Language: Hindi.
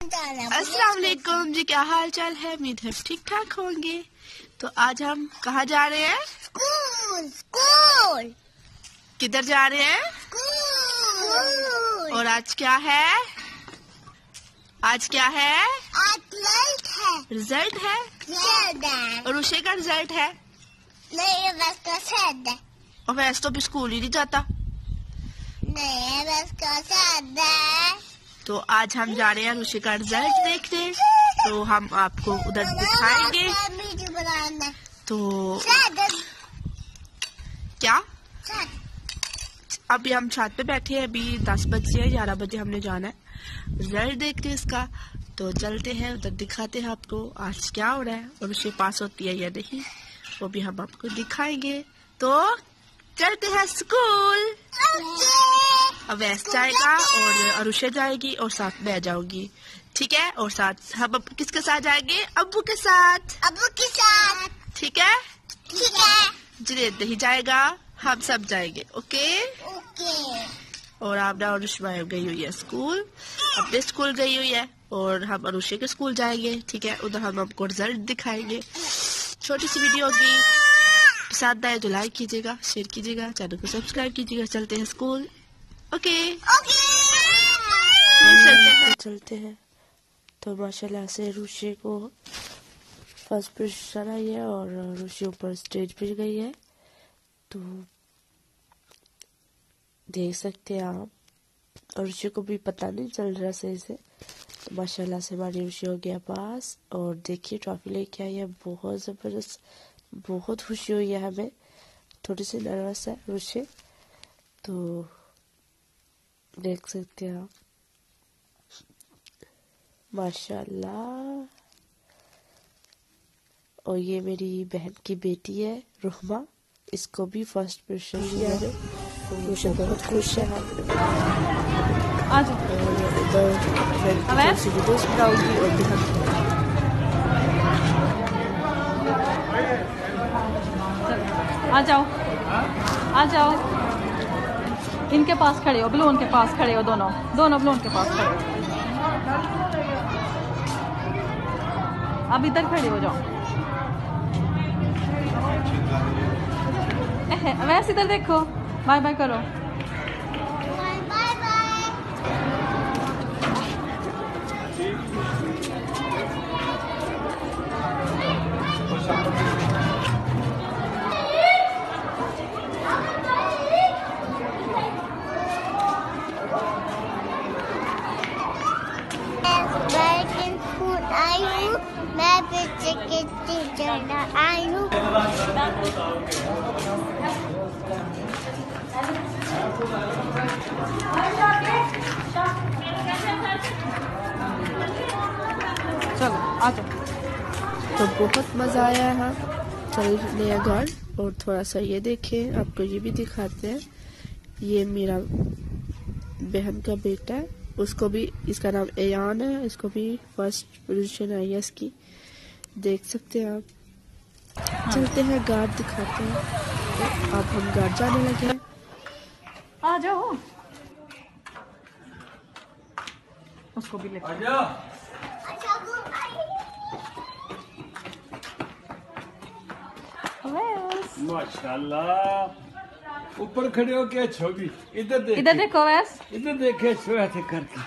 अस्सलाम वालेकुम जी क्या हाल चाल है? उम्मीद है ठीक ठाक होंगे। तो आज हम कहाँ जा रहे हैं? School school. किधर जा रहे हैं? स्कूल। और आज क्या है? आज क्या है? है। रिज़ल्ट है? शेड है। और उषे का रिज़ल्ट है? नहीं बस का और वैसे तो भी स्कूल ही नहीं जाता। नहीं बस का है। तो आज हम जा रहे हैं ऋषि का रिज़ल्ट देखने। तो हम आपको उधर दिखाएँगे। तो क्या? अभी हम छत पे बैठे हैं, अभी दस बजे है ग्यारह बजे हमने जाना है। रिज़ल्ट देखते इसका। तो चलते हैं, उधर दिखाते हैं आपको आज क्या हो रहा है और उसे पास होती है या नहीं वो भी हम आपको दिखाएँगे। तो चलते हैं स्कूल। अब वैस जाएगा और अरुषा जाएगी और साथ मैं जाऊँगी। ठीक है? और साथ हम अब किसके साथ जाएँगे? अब्बू के साथ। अबू के साथ। ठीक है? ठीक है। जिनेद नहीं जाएगा हम सब जाएँगे ओके? ओके। और आपना और रुशमा गई हुई है स्कूल। अपने स्कूल गई हुई है और हम अनुषे के स्कूल जाएँगे। ठीक है? उधर हम आपको रिज़ल्ट दिखाएँगे। छोटी सी वीडियो होगी। पसंद आए तो लाइक कीजिएगा शेयर कीजिएगा चैनल को सब्सक्राइब कीजिएगा। चलते हैं स्कूल। ओके ओके चलते हैं चलते हैं। तो माशाल्लाह से रुशे को फ़र्स्ट पोजिशन आई है और रुशि ऊपर स्टेज पे गई है। तो देख सकते हैं आप। और ऋषि को भी पता नहीं चल रहा सही से। तो माशाल्लाह से हमारी ऋषि हो गया पास। और देखिए ट्रॉफी लेके आई है। बहुत ज़बरदस्त बहुत खुशी हुई है हमें। थोड़ी सी नर्वस है ऋषि। तो देख सकते हैं माशाल्लाह। और ये मेरी बहन की बेटी है, रुहमा। इसको भी फ़र्स्ट पोजिशन दिया है, बहुत खुश है। आ जाओ और इधर मैं अबे? थोड़ी सी वीडियोस बनाऊँगी और दिखाऊँगी आ जाओ। आ जाओ। इनके पास खड़े हो बलून के पास खड़े हो दोनों। दोनों बलून के पास खड़े हो। अब इधर खड़े हो जाओ। वैसे इधर देखो। बाय बाय करो। मैं आई हूँ चलो, आ जाओ। तो बहुत मज़ा आया है। चल हैं घर और थोड़ा सा ये देखें, आपको ये भी दिखाते हैं। ये मेरा बहन का बेटा है। उसको भी इसका नाम एयान है इसको भी फ़र्स्ट पोजीशन आई है इसकी देख सकते हैं आप। चलते हैं गार्ड दिखाते हैं। तो अब हम गार्ड जाने लगे हैं। आ जाओ। उसको भी वैस। माशाल्लाह। ऊपर खड़े हो क्या छवि इधर देख इधर देखो वैस इधर देखे छो ऐसे करके।